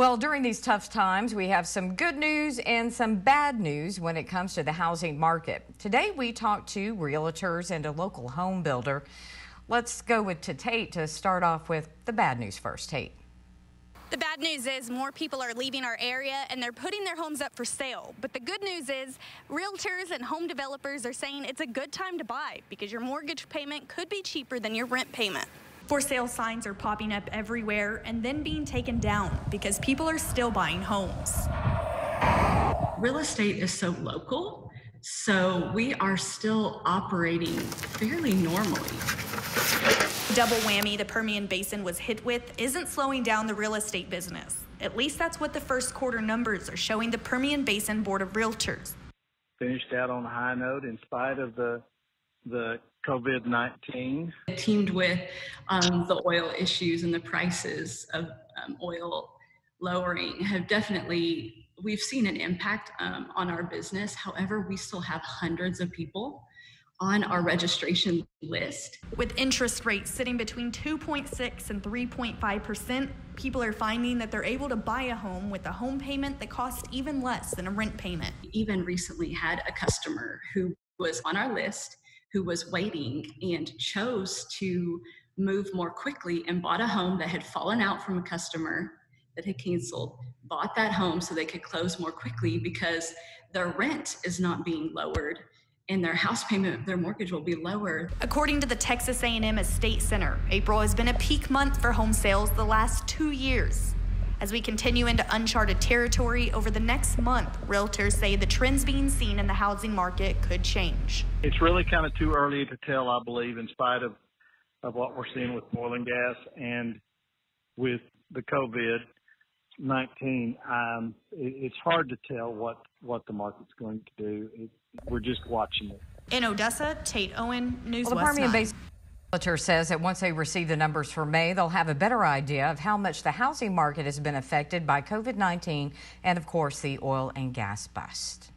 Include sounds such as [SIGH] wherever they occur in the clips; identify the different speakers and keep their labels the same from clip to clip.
Speaker 1: Well, during these tough times, we have some good news and some bad news when it comes to the housing market. Today, we talk to realtors and a local home builder. Let's go with to Tate to start off with the bad news first. Tate.
Speaker 2: The bad news is more people are leaving our area and they're putting their homes up for sale. But the good news is realtors and home developers are saying it's a good time to buy because your mortgage payment could be cheaper than your rent payment.
Speaker 3: For sale signs are popping up everywhere and then being taken down because people are still buying homes.
Speaker 4: Real estate is so local, so we are still operating fairly normally.
Speaker 3: Double whammy the Permian Basin was hit with isn't slowing down the real estate business. At least that's what the first quarter numbers are showing the Permian Basin Board of Realtors.
Speaker 5: Finished out on a high note in spite of the the COVID 19.
Speaker 4: Teamed with um, the oil issues and the prices of um, oil lowering have definitely, we've seen an impact um, on our business. However, we still have hundreds of people on our registration list.
Speaker 3: With interest rates sitting between 2.6 and 3.5 percent, people are finding that they're able to buy a home with a home payment that costs even less than a rent payment.
Speaker 4: Even recently had a customer who was on our list who was waiting and chose to move more quickly and bought a home that had fallen out from a customer that had canceled, bought that home so they could close more quickly because their rent is not being lowered and their house payment, their mortgage will be lower.
Speaker 3: According to the Texas A&M Estate Center, April has been a peak month for home sales the last two years. As we continue into uncharted territory over the next month, realtors say the trends being seen in the housing market could change.
Speaker 5: It's really kind of too early to tell, I believe, in spite of, of what we're seeing with oil and gas and with the COVID 19. Um, it, it's hard to tell what, what the market's going to do. It, we're just watching it.
Speaker 3: In Odessa, Tate Owen, News
Speaker 1: well, the
Speaker 3: West 9.
Speaker 1: Realtor says that once they receive the numbers for May, they'll have a better idea of how much the housing market has been affected by COVID 19 and, of course, the oil and gas bust.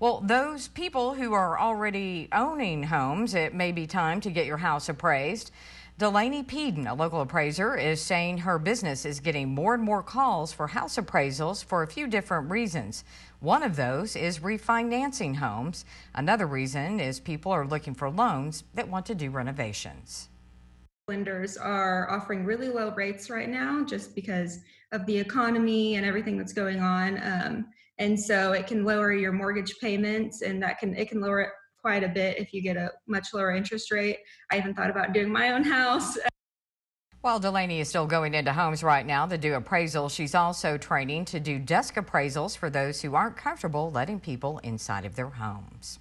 Speaker 1: Well, those people who are already owning homes, it may be time to get your house appraised. Delaney Peden, a local appraiser, is saying her business is getting more and more calls for house appraisals for a few different reasons. One of those is refinancing homes. Another reason is people are looking for loans that want to do renovations.
Speaker 6: Lenders are offering really low rates right now just because of the economy and everything that's going on. Um, and so it can lower your mortgage payments and that can it can lower quite a bit if you get a much lower interest rate. I even thought about doing my own house. [LAUGHS]
Speaker 1: While Delaney is still going into homes right now to do appraisals, she's also training to do desk appraisals for those who aren't comfortable letting people inside of their homes.